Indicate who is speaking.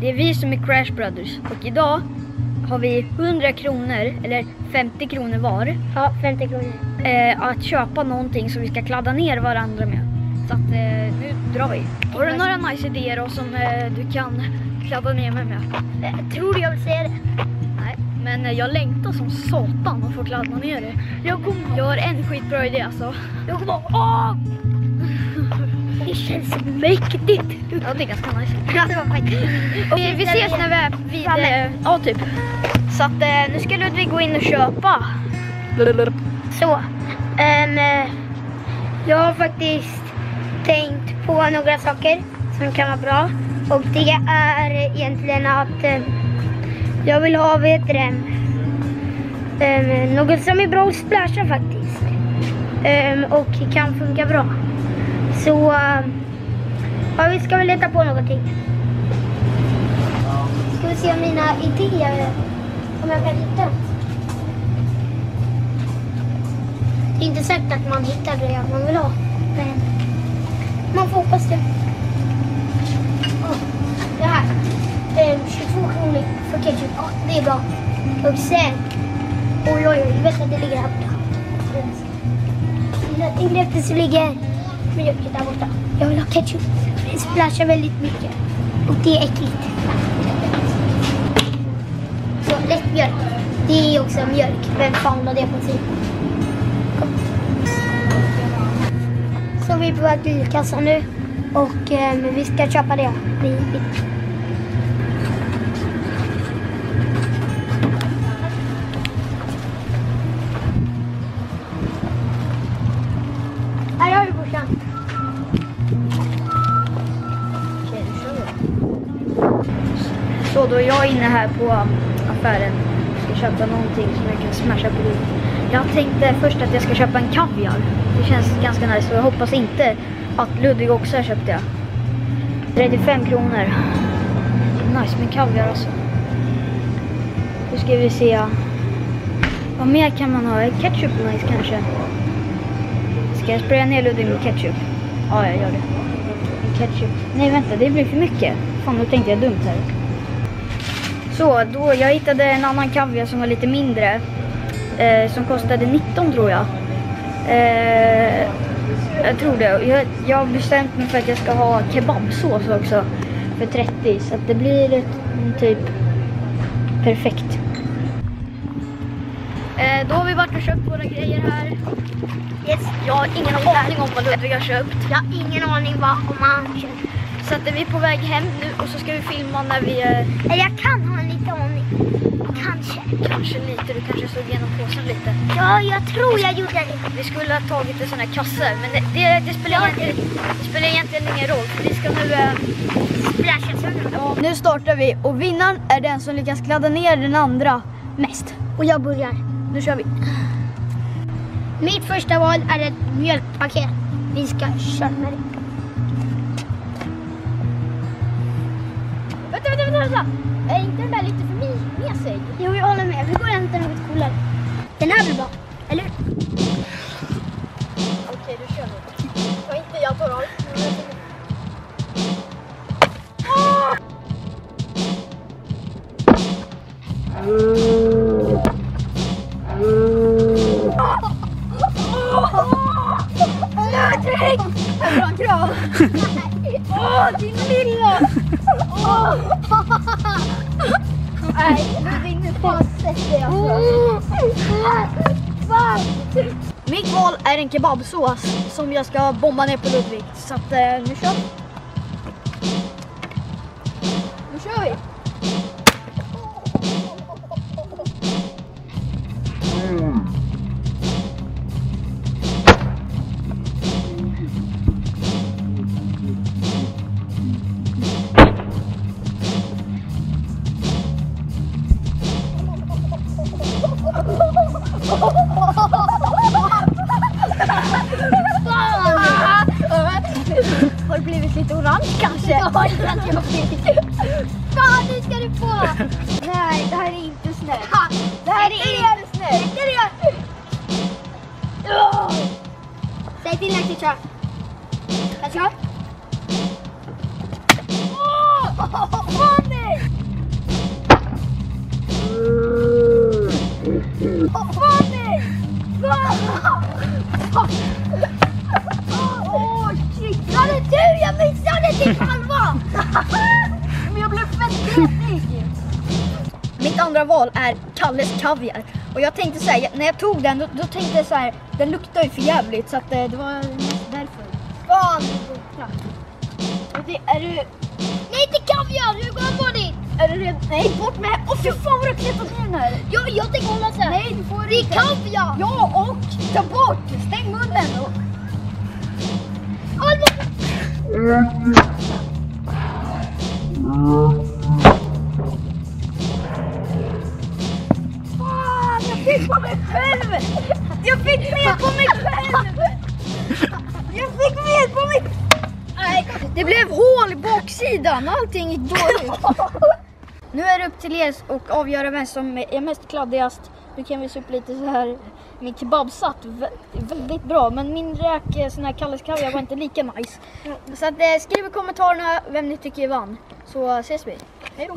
Speaker 1: Det är vi som är Crash Brothers och idag har vi 100 kronor, eller 50 kronor var,
Speaker 2: Ja, 50 kronor.
Speaker 1: eh, att köpa någonting som vi ska kladda ner varandra med. Så att eh, nu drar vi. Har du några nice idéer då som eh, du kan kladda ner mig med?
Speaker 2: Eh, tror du jag vill säga det?
Speaker 1: Nej, men eh, jag längtar som satan att få kladda ner det. Jag, kom, jag har en skitbra idé alltså.
Speaker 2: Jag kommer åh! Det känns mäktigt.
Speaker 1: Ja, det är ganska nice.
Speaker 2: Ja, det var faktiskt.
Speaker 1: Vi, vi ses när vi är vid... Eh, ja, typ. Så att eh, nu ska Ludvig gå in och köpa.
Speaker 2: Så, ehm, eh, jag har faktiskt tänkt på några saker som kan vara bra. Och det är egentligen att eh, jag vill ha, vet du ehm, något som är bra att splasha faktiskt. Ehm, och kan funka bra. Så, ja, vi ska väl leta på någonting. Ska vi se om mina idéer, om jag kan hitta något. Det är inte säkert att man hittar det man vill ha. Men man får hoppas det. Det här. Eh, 22 kronor för ketchup. Ja, det är bra. Och sen. Oj, oj, oj. Vet att det ligger här borta. Ingreppet ligger mjölket där borta. Jag vill ha ketchup. Det splashar väldigt mycket. Och det är äckligt. Så lätt mjölk. Det är också mjölk. Vem fan la det på sig? Så vi är på väg till kassan nu och eh, vi ska köpa det. Vi, vi.
Speaker 1: Så då är jag inne här på affären. Ska köpa någonting som jag kan smasha på livet. Jag tänkte först att jag ska köpa en kaviar. Det känns ganska nice och jag hoppas inte att Ludvig också har köpt det. 35 kronor. Nice med kaviar alltså. Nu ska vi se. Vad mer kan man ha? Ketchup nice kanske? Ska jag spraya ner Ludvig med ketchup? Ja, jag gör det. Ketchup. Nej vänta, det blir för mycket. Fan, nu tänkte jag dumt här. Så, då, jag hittade en annan kaviar som var lite mindre. Eh, som kostade 19 tror jag. Eh, jag tror det. Jag, jag har bestämt mig för att jag ska ha kebabsås också. För 30. Så det blir ett, typ perfekt. Eh, då har vi varit och köpt våra grejer här.
Speaker 2: Yes.
Speaker 1: Jag har ingen aning om vad Ludvig har köpt.
Speaker 2: Jag har ingen aning vad om han känner.
Speaker 1: Så att vi är på väg hem nu och så ska vi filma när vi är
Speaker 2: jag kan ha en liten aning. Kanske.
Speaker 1: kanske lite, du kanske slog igenom påsen lite.
Speaker 2: Ja, jag tror jag gjorde det.
Speaker 1: Vi skulle ha tagit en sån här kasse men det, det, det, spelar,
Speaker 2: Ja,
Speaker 1: egentligen, det spelar egentligen ingen roll för vi ska nu... Eh,
Speaker 2: Splasha sönder dem.
Speaker 1: nu startar vi och vinnaren är den som lyckas kladda ner den andra mest.
Speaker 2: Och jag börjar.
Speaker 1: Nu kör vi.
Speaker 2: Mitt första val är ett mjölkpaket. Vi ska köra med det.
Speaker 1: Vänta. Är inte den där lite för mi- mesig?
Speaker 2: Jo, jag håller med. Vi går och hämtar något coolare. Den här blir bra. Eller hur?
Speaker 1: Okej, då kör vi. Och inte jag tar av.
Speaker 2: Ludvig!
Speaker 1: Bra kram!
Speaker 2: Åh, din lilla!
Speaker 1: Nej, du vinner på det alltså. Mitt val är en kebabsås som jag ska bomba ner på Ludvig. Så att eh, nu kör vi. Har det blivit lite orange kanske?
Speaker 2: Ja, det jag. Fan, nu ska du få!
Speaker 1: Nej, det här är inte.
Speaker 2: Ha!
Speaker 1: Det här är inte snällt.
Speaker 2: Inte det! Säg till när jag ska köra. Jag kör.
Speaker 1: Val är Kalles Kaviar. Och jag tänkte så här, när jag tog den, då, då tänkte jag så här, den luktar ju för jävligt så att eh, det var därför.
Speaker 2: Fan!
Speaker 1: Och det, är du,
Speaker 2: Nej, inte kaviar! Hur går jag på dit?
Speaker 1: är du redo? Nej, bort med! Åh fy fan vad du har kletat ner den här!
Speaker 2: Ja, jag tänker hålla så här.
Speaker 1: Nej, du får
Speaker 2: Det är kaviar!
Speaker 1: Ja, och ta bort! Stäng munnen! Och...
Speaker 2: Alma!
Speaker 1: Fick på mig själv! Jag fick med på mig själv! Jag fick med på mig... Nej, det blev hål i baksidan. Allting gick dåligt. Nu är det upp till er att avgöra vem som är mest kladdigast. Nu kan vi se upp lite så här. Min kebab satt väldigt bra, men min räk, sån här Kalles kaviar var inte lika nice. Så att, eh, skriv i kommentarerna vem ni tycker vann, så ses vi. Hej då!